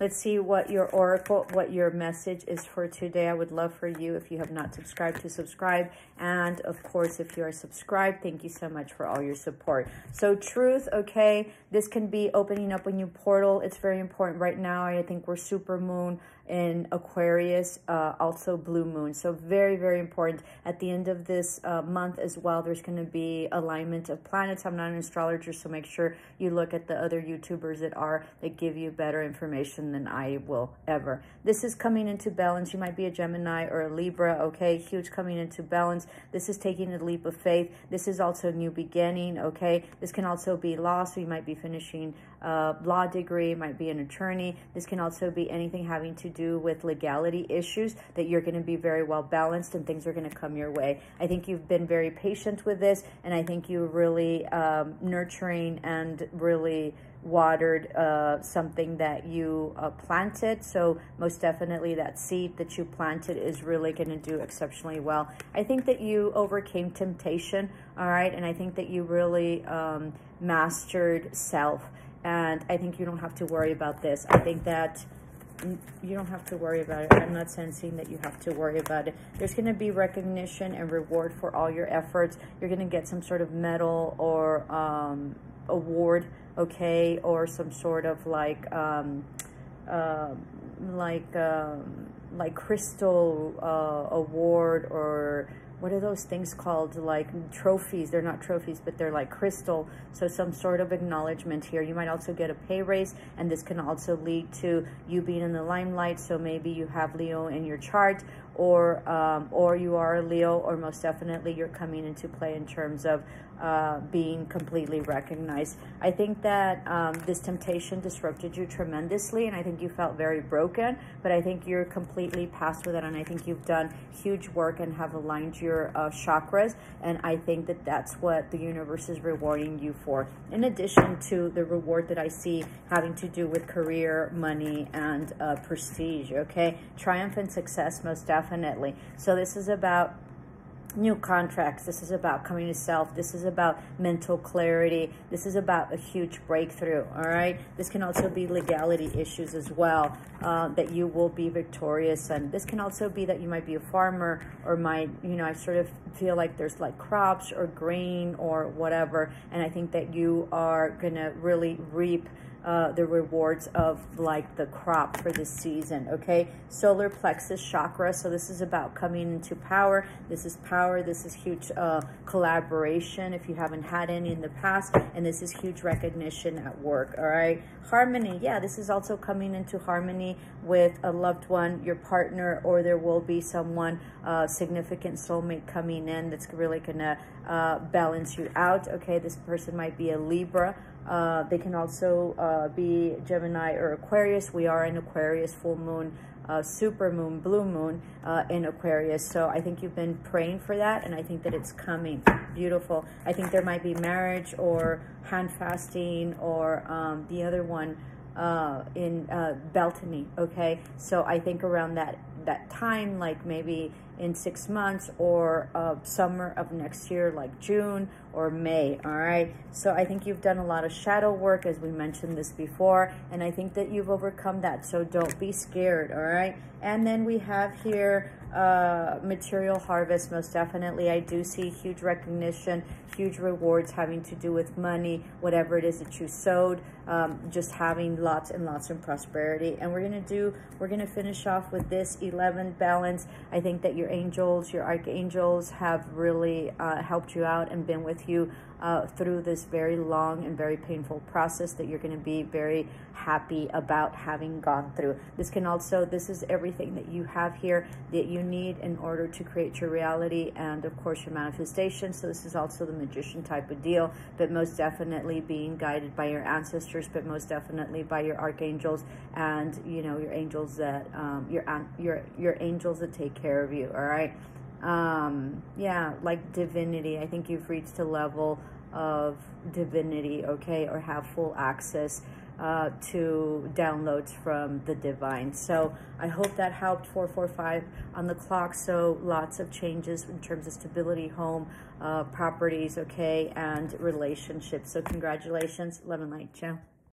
Let's see what your oracle, what your message is for today. I would love for you, if you have not subscribed, to subscribe. And of course, if you are subscribed, thank you so much for all your support. So truth, okay, this can be opening up a new portal. It's very important right now. I think we're super moon in Aquarius, uh, also blue moon. So very, very important. At the end of this uh, month as well, there's going to be alignment of planets. I'm not an astrologer, so make sure you look at the other YouTubers that are, that give you better information than I will ever. This is coming into balance. You might be a Gemini or a Libra, okay? Huge coming into balance. This is taking a leap of faith. This is also a new beginning, okay? This can also be law, so you might be finishing a law degree, might be an attorney. This can also be anything having to do with legality issues that you're going to be very well balanced and things are going to come your way. I think you've been very patient with this and I think you're really um, nurturing and really watered uh, something that you uh, planted. So most definitely that seed that you planted is really going to do exceptionally well. I think that you overcame temptation, all right? And I think that you really um, mastered self. And I think you don't have to worry about this. I think that you don't have to worry about it. I'm not sensing that you have to worry about it. There's going to be recognition and reward for all your efforts. You're going to get some sort of medal or um, award, okay, or some sort of like, um, uh, like, um, like crystal uh, award or what are those things called? Like trophies. They're not trophies but they're like crystal. So some sort of acknowledgement here. You might also get a pay raise and this can also lead to you being in the limelight. So maybe you have leo in your chart or um, or you are a leo or most definitely you're coming into play in terms of uh, being completely recognized. I think that um, this temptation disrupted you tremendously, and I think you felt very broken, but I think you're completely past with it, and I think you've done huge work and have aligned your uh, chakras, and I think that that's what the universe is rewarding you for. In addition to the reward that I see having to do with career, money, and uh, prestige, okay? Triumph and success, most definitely. So this is about new contracts. This is about coming to self. This is about mental clarity. This is about a huge breakthrough, all right? This can also be legality issues as well, uh, that you will be victorious. And this can also be that you might be a farmer or might, you know, I sort of feel like there's like crops or grain or whatever. And I think that you are going to really reap uh, the rewards of like the crop for this season, okay? Solar plexus chakra, so this is about coming into power. This is power, this is huge uh, collaboration if you haven't had any in the past, and this is huge recognition at work, all right? Harmony, yeah, this is also coming into harmony with a loved one, your partner, or there will be someone, uh, significant soulmate coming in that's really gonna uh, balance you out, okay? This person might be a Libra, uh, they can also uh, be Gemini or Aquarius. We are in Aquarius, full moon, uh, super moon, blue moon uh, in Aquarius. So I think you've been praying for that, and I think that it's coming. Beautiful. I think there might be marriage or hand fasting or um, the other one uh, in uh, Beltane, okay? So I think around that, that time, like maybe in six months or uh, summer of next year, like June or May, all right? So I think you've done a lot of shadow work, as we mentioned this before, and I think that you've overcome that, so don't be scared, all right? And then we have here uh, material harvest, most definitely. I do see huge recognition, huge rewards having to do with money, whatever it is that you sowed, um, just having lots and lots of prosperity. And we're going to do, we're going to finish off with this 11 balance. I think that your angels, your archangels have really uh, helped you out and been with you uh, through this very long and very painful process that you're going to be very happy about having gone through. This can also, this is everything that you have here that you need in order to create your reality and of course your manifestation. So this is also the magician type of deal, but most definitely being guided by your ancestors, but most definitely by your archangels and, you know, your angels that, um, your, your, your angels that take care of you. All right um, yeah, like divinity. I think you've reached a level of divinity, okay, or have full access uh, to downloads from the divine. So I hope that helped 445 on the clock. So lots of changes in terms of stability, home, uh, properties, okay, and relationships. So congratulations. Love and light. Ciao.